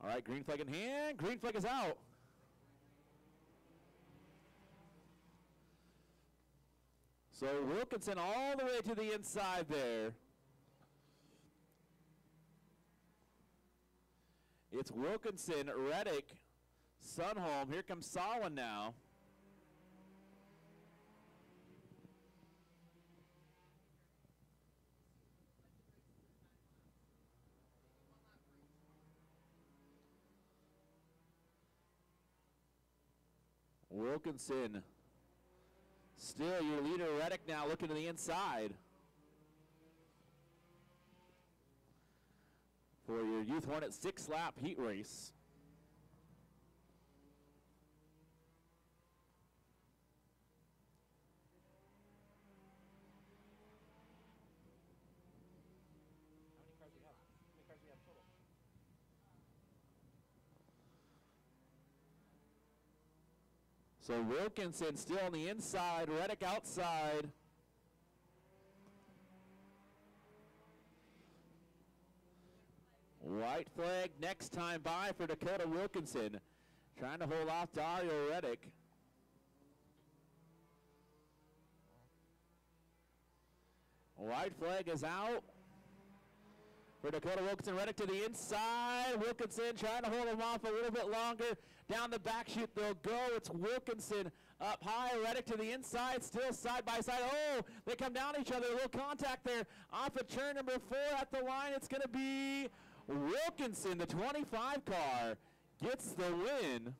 All right, green flag in hand. Green flag is out. So Wilkinson all the way to the inside there. It's Wilkinson, Reddick, Sunholm. Here comes Solon now. Wilkinson. Still your leader, Reddick, now looking to the inside. For your Youth Hornet six lap heat race. So Wilkinson still on the inside, Reddick outside. White flag next time by for Dakota Wilkinson. Trying to hold off Dario Reddick. White flag is out for Dakota Wilkinson. Reddick to the inside. Wilkinson trying to hold him off a little bit longer. Down the back chute they'll go. It's Wilkinson up high. Reddick to the inside. Still side by side. Oh, they come down each other. A little contact there off of turn number four at the line. It's going to be Wilkinson, the 25 car, gets the win.